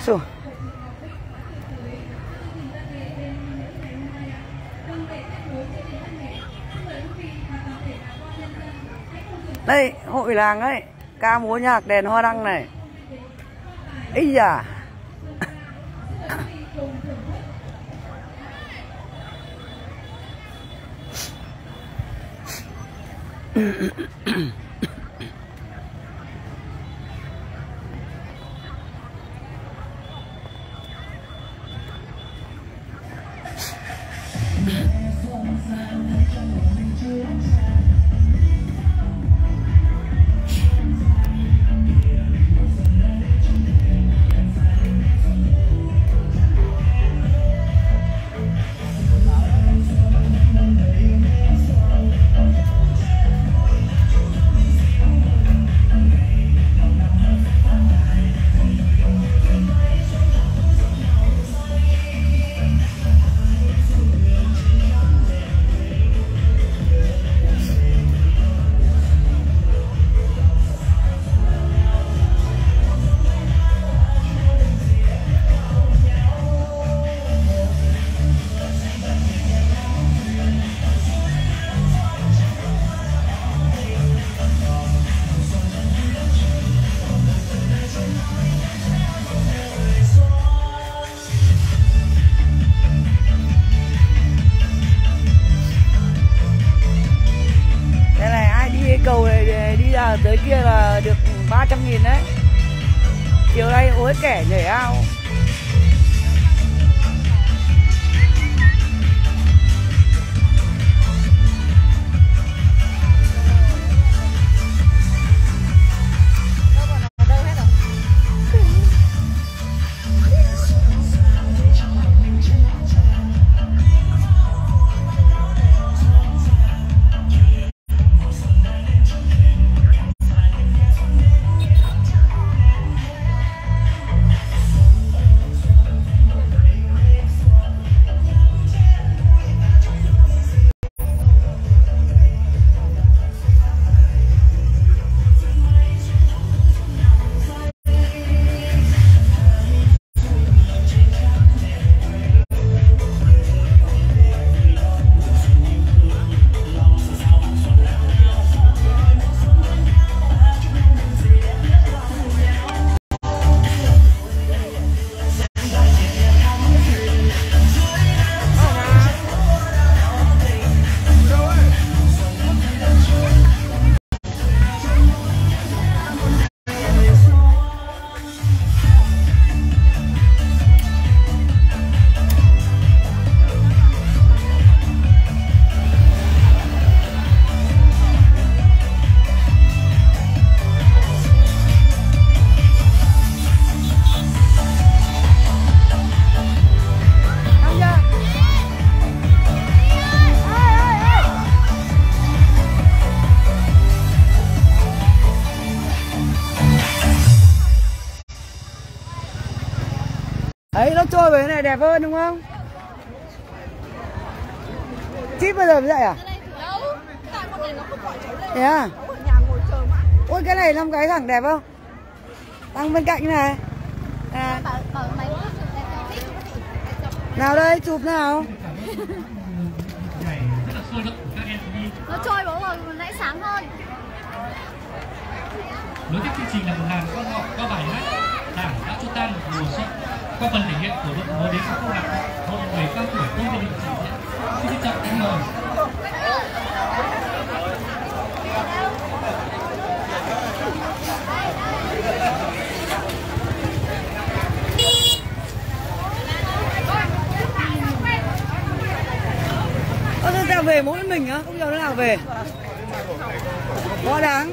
So. Đây, hội làng ấy, ca múa nhạc đèn hoa đăng này. Ý da. Đây I'm not gonna make you understand. Tới kia là được 300 nghìn đấy. Chiều nay ối kẻ nhảy ao. Cái này đẹp hơn đúng không? Chip bây giờ mới dậy à? Đâu, tại con này nó không gọi cháu lên. Thế à? Cháu ở nhà ngồi chờ mãi. Ôi cái này năm cái thẳng đẹp không? Tăng bên cạnh này. À, nào đây chụp nào. Nó trôi bố rồi, nãy sáng hơn. Nối tiếp chương trình là một làn quan họ qua bài hát Đảng đã cho ta một mùa xuân qua phần thể hiện của đội múa đến câu lạc bộ một người cao tuổi về định trình diễn xin trân trọng kính mời. Ơ sao về mỗi mình á không giờ nó nào về. Quá đáng